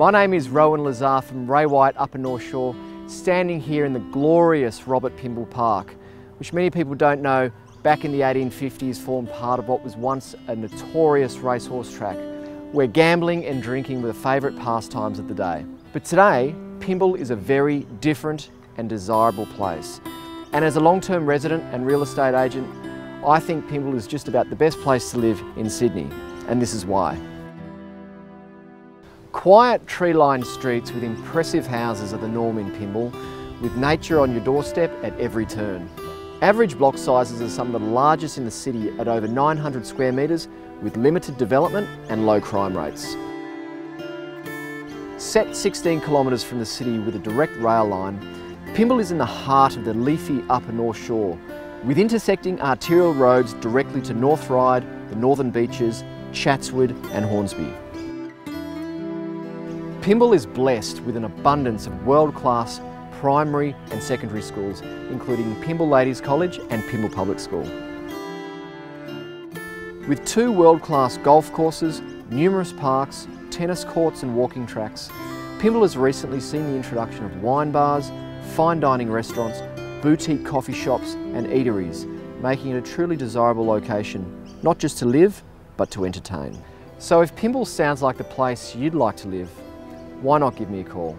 My name is Rowan Lazar from Ray White Upper North Shore, standing here in the glorious Robert Pymble Park, which many people don't know back in the 1850s formed part of what was once a notorious racehorse track, where gambling and drinking were the favourite pastimes of the day. But today, Pymble is a very different and desirable place. And as a long-term resident and real estate agent, I think Pymble is just about the best place to live in Sydney, and this is why. Quiet tree-lined streets with impressive houses are the norm in Pymble, with nature on your doorstep at every turn. Average block sizes are some of the largest in the city at over 900 square metres with limited development and low crime rates. Set 16 kilometres from the city with a direct rail line, Pymble is in the heart of the leafy Upper North Shore, with intersecting arterial roads directly to North Ryde, the Northern Beaches, Chatswood and Hornsby. Pymble is blessed with an abundance of world-class primary and secondary schools, including Pymble Ladies College and Pymble Public School. With two world-class golf courses, numerous parks, tennis courts and walking tracks, Pymble has recently seen the introduction of wine bars, fine dining restaurants, boutique coffee shops and eateries, making it a truly desirable location, not just to live, but to entertain. So if Pymble sounds like the place you'd like to live, why not give me a call?